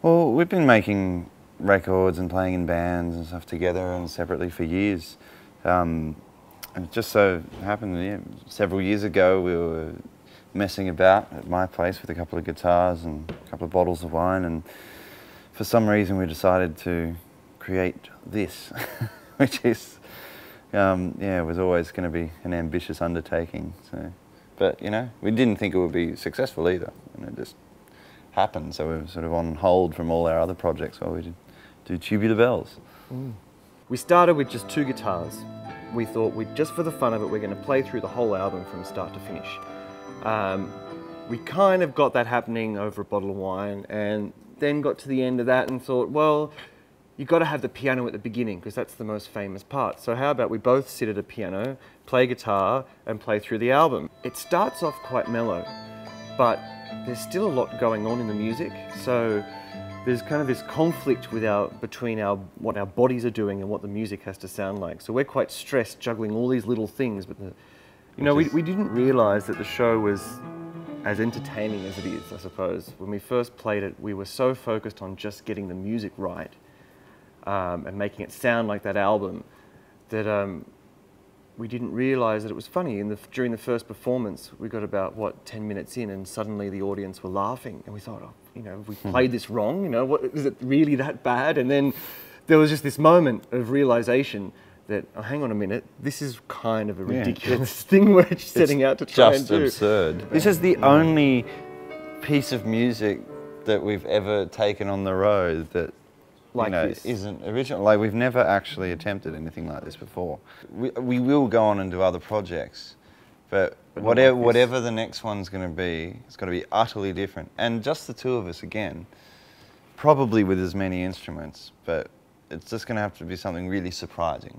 Well, we've been making records and playing in bands and stuff together and separately for years. Um, and it just so happened, yeah, several years ago we were messing about at my place with a couple of guitars and a couple of bottles of wine and for some reason we decided to create this, which is, um, yeah, was always going to be an ambitious undertaking. So, but you know, we didn't think it would be successful either, and it just happened. So we were sort of on hold from all our other projects while we did do Tubular Bells. Mm. We started with just two guitars. We thought we just for the fun of it, we're going to play through the whole album from start to finish. Um, we kind of got that happening over a bottle of wine, and then got to the end of that and thought, well, you've got to have the piano at the beginning because that's the most famous part. So how about we both sit at a piano, play guitar, and play through the album? It starts off quite mellow, but there's still a lot going on in the music. So there's kind of this conflict with our between our what our bodies are doing and what the music has to sound like. So we're quite stressed juggling all these little things, but the, you know, we, we didn't realize that the show was as entertaining as it is, I suppose. When we first played it, we were so focused on just getting the music right um, and making it sound like that album that um, we didn't realize that it was funny. In the, during the first performance, we got about, what, 10 minutes in, and suddenly the audience were laughing. And we thought, oh, you know, we hmm. played this wrong, you know, what, is it really that bad? And then there was just this moment of realization that, oh, hang on a minute, this is kind of a ridiculous yeah, thing we're setting out to try and do. just absurd. This is the only piece of music that we've ever taken on the road that like you know, this. isn't original. Like we've never actually attempted anything like this before. We, we will go on and do other projects, but, but whatever like whatever the next one's going to be, it's going to be utterly different. And just the two of us again, probably with as many instruments, but it's just going to have to be something really surprising.